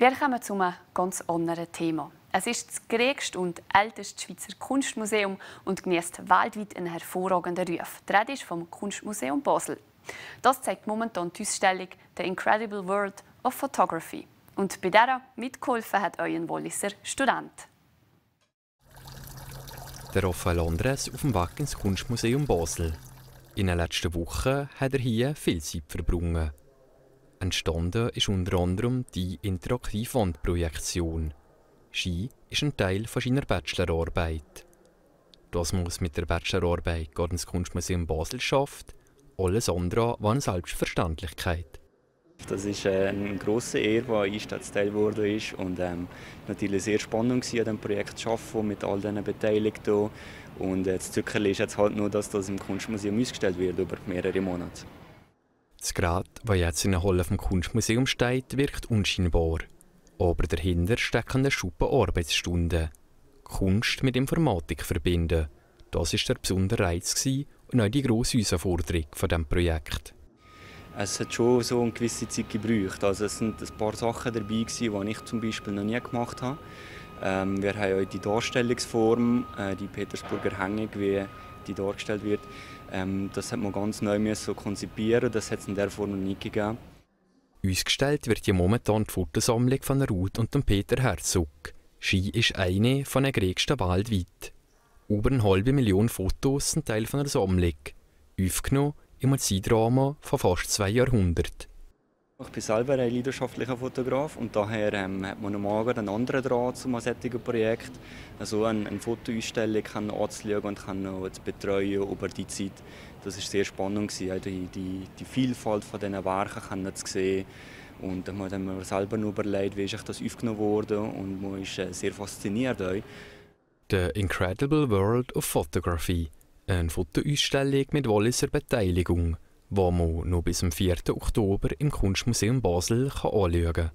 Wir kommen zu einem ganz anderen Thema. Es ist das größte und älteste Schweizer Kunstmuseum und genießt weltweit einen hervorragenden Ruf. Die Rede ist vom Kunstmuseum Basel. Das zeigt momentan die Ausstellung «The Incredible World of Photography». Und bei dieser mitgeholfen hat euer Walliser Student. Der Raphael Andres auf dem Weg ins Kunstmuseum Basel. In den letzten Wochen hat er hier viel Zeit verbrungen. Entstanden ist unter anderem die Interaktivwandprojektion. Ski ist ein Teil von seiner Bachelorarbeit. Das muss mit der Bachelorarbeit geht ins Kunstmuseum Basel schafft, alles andere war eine Selbstverständlichkeit. Das ist äh, ein grosser Ehre, der Einstadtsteil wurde ist und ähm, natürlich sehr spannend war, an diesem Projekt zu arbeiten mit all diesen Beteiligten. Und äh, das Zuckerli ist jetzt halt nur, dass das im Kunstmuseum ausgestellt wird über mehrere Monate. Das Gerät, das jetzt in der Halle vom Kunstmuseum steht, wirkt unscheinbar. Aber dahinter stecken eine Schuppe Arbeitsstunden. Kunst mit Informatik verbinden. Das war der besondere Reiz und auch die grosse Herausforderung von diesem Projekt. Es hat schon so eine gewisse Zeit gebraucht. Also es sind ein paar Sachen dabei, die ich zum Beispiel noch nie gemacht habe. Ähm, wir haben auch die Darstellungsform, äh, die Petersburger Hängung, wie die dargestellt wird. Ähm, das hat man ganz neu so konzipieren. Das hat es in der Form noch nie gegeben. Ausgestellt wird hier momentan die Fotosammlung von Ruth und dem Peter Herzog. Ski ist eine von den größten weltweit. Über eine halbe Million Fotos sind Teil von einer Sammlung. Aufgenommen im Zeitrahmen von fast zwei Jahrhunderten. Ich bin selber ein leidenschaftlicher Fotograf und daher ähm, hat man noch einen anderen Draht zu einem solchen Projekt. Also eine, eine Fotoausstellung kann anzuschauen und kann noch zu betreuen über die Zeit. Das war sehr spannend, die, die, die Vielfalt von diesen Werken zu sehen. Und dann hat man selber überlegt, wie ist das aufgenommen wurde und man ist äh, sehr fasziniert. Auch. The Incredible World of Photography, eine Fotoausstellung mit Walliser Beteiligung – wo man noch bis zum 4. Oktober im Kunstmuseum Basel anschauen kann.